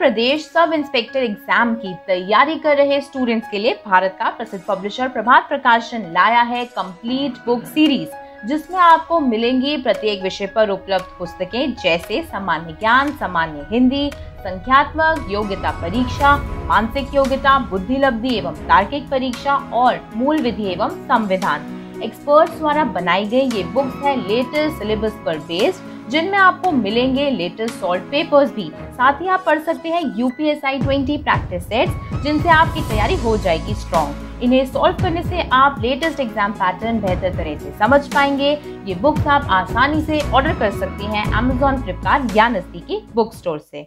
प्रदेश sub inspector exam की तैयारी कर रहे स्टूडेंट्स के लिए भारत का प्रसिद्ध पब्लिशर प्रभात प्रकाशन लाया है कंप्लीट बुक सीरीज़ जिसमें आपको मिलेंगी प्रत्येक विषय पर उपलब्ध पुस्तकें जैसे सामान्य ज्ञान, सामान्य हिंदी, संख्यात्मक योग्यता परीक्षा, मानसिक योग्यता बुद्धि लब्धि एवं तार्किक परीक्षा और मूल विधि एवं संविधान। एक्सपर्ट्स द्वारा बनाई गई ये बुक्स है लेटेस्ट सिलेबस पर बेस्ड जिनमें आपको मिलेंगे लेटेस्ट सॉल्व पेपर्स भी। साथ ही आप पढ़ सकते हैं यूपीएसआई 20 प्रैक्टिस सेट्स जिनसे आपकी तैयारी हो जाएगी स्ट्रॉन्ग इन्हें सॉल्व करने से आप लेटेस्ट एग्ज़ाम पैटर्न बेहतर तरह से समझ पाएँगे। ये बुक्स आप आसानी से ऑर्डर कर सकते हैं अमेजोन फ्लिपकार्ट या नजदीकी बुक स्टोर से।